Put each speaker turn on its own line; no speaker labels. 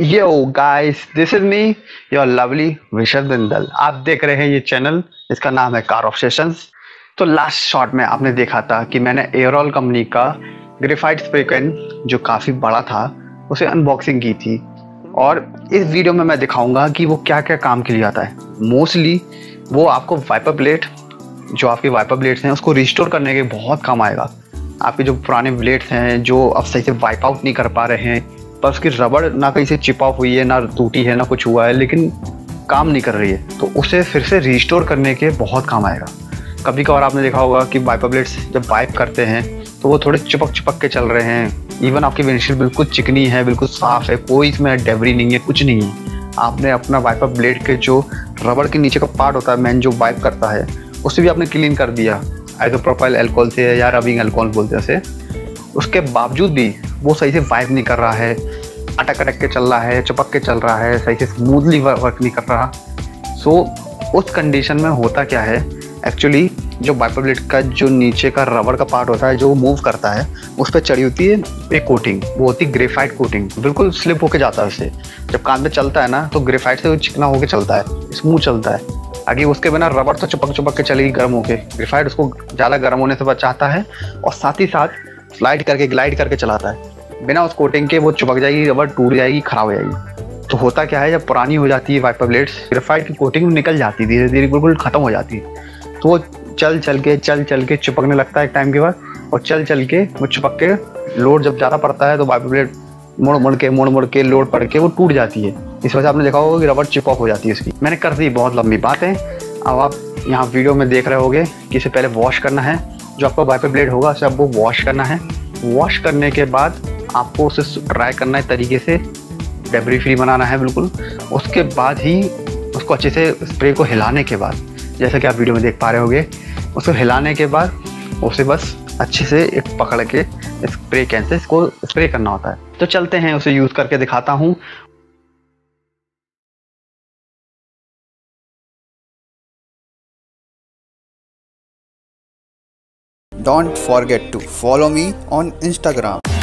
Yo guys this is me your lovely Vishad Bindal आप देख रहे हैं ये चैनल इसका नाम है कार ऑब्सेशंस तो लास्ट शॉट में आपने देखा था कि मैंने एयरऑल कंपनी का ग्रेफाइट स्प्रे जो काफ़ी बड़ा था, उसे अनबॉक्सिंग की थी। और इस वीडियो में मैं दिखाऊँगा कि वो क्या क्या काम के लिए आता है। मोस्टली वो आपको वाइपर ब्लेड जो आपके वाइपर ब्लेड्स हैं, उसको रिस्टोर करने के बहुत काम आएगा। आपके जो पुराने ब्लेड्स हैं, जो अब सही से वाइप आउट नहीं कर पा रहे हैं पर उसकी रबड़ ना कहीं से चिपा हुई है, ना टूटी है, ना कुछ हुआ है, लेकिन काम नहीं कर रही है। तो उसे फिर से रिस्टोर करने के बहुत काम आएगा। कभी कभार आपने देखा होगा कि वाइपर ब्लेड्स जब वाइप करते हैं तो वो थोड़े चिपक चिपक के चल रहे हैं। इवन आपकी विंडशील्ड बिल्कुल चिकनी है, बिल्कुल साफ़ है, कोई इसमें डेबरी नहीं है, कुछ नहीं है। आपने अपना वाइपर ब्लेड के जो रबड़ के नीचे का पार्ट होता है मैन जो वाइप करता है, उसे भी आपने क्लीन कर दिया। आइसोप्रोपाइल एल्कोहल से या रबिंग एल्कोहल बोलते हैं उसके बावजूद भी वो सही से वाइप नहीं कर रहा है अटक अटक के चल रहा है चपक के चल रहा है सही से स्मूथली वर्क नहीं कर रहा। सो so, उस कंडीशन में होता क्या है? एक्चुअली जो वाइपर ब्लेड का जो नीचे का रबड़ का पार्ट होता है जो मूव करता है उस पर चढ़ी होती है एक कोटिंग वो होती है ग्रेफाइट कोटिंग बिल्कुल स्लिप होके जाता है उससे जब कान में चलता है ना तो ग्रेफाइट से चिकना होके चलता है स्मूथ चलता है। आगे उसके बिना रबड़ तो चपक चपक के चलेगी गर्म होके। ग्रेफाइट उसको ज़्यादा गर्म होने से बचाता है और साथ ही साथ स्लाइड करके ग्लाइड करके चलाता है। बिना उस कोटिंग के वो चुपक जाएगी रबड़ टूट जाएगी, खराब हो जाएगी। तो होता क्या है, जब पुरानी हो जाती है वाइपर ब्लेड्स ग्रेफाइट की कोटिंग निकल जाती धीरे धीरे बिल्कुल खत्म हो जाती है। तो वो चल चल के चल चल के चिपकने लगता है एक टाइम के बाद, और चल चल के वो चिपक के लोड जब ज़्यादा पड़ता है तो वाइपर ब्लेड मुड़ मुड़ के मुड़ मुड़ के लोड पड़ के वो टूट जाती है। इस वजह से आपने देखा होगा कि रबड़ चिपक हो जाती है उसकी। मैंने कर दी बहुत लंबी बात। है अब आप यहाँ वीडियो में देख रहे होगे कि इसे पहले वॉश करना है। जो आपका वाइपर ब्लेड होगा, उसे आपको वॉश करना है। वॉश करने के बाद आपको उसे ड्राई करना है तरीके से। डेबरी फ्री बनाना है, बिल्कुल। उसके बाद ही उसको अच्छे से स्प्रे को हिलाने के बाद, जैसा कि आप वीडियो में देख पा रहे होगे, उसको हिलाने के बाद उसे बस अच्छे से एक पकड़ के स्प्रे कैन से इसको स्प्रे करना होता है। तो चलते हैं, उसे यूज़ करके दिखाता हूँ।
Don't forget to follow me on Instagram.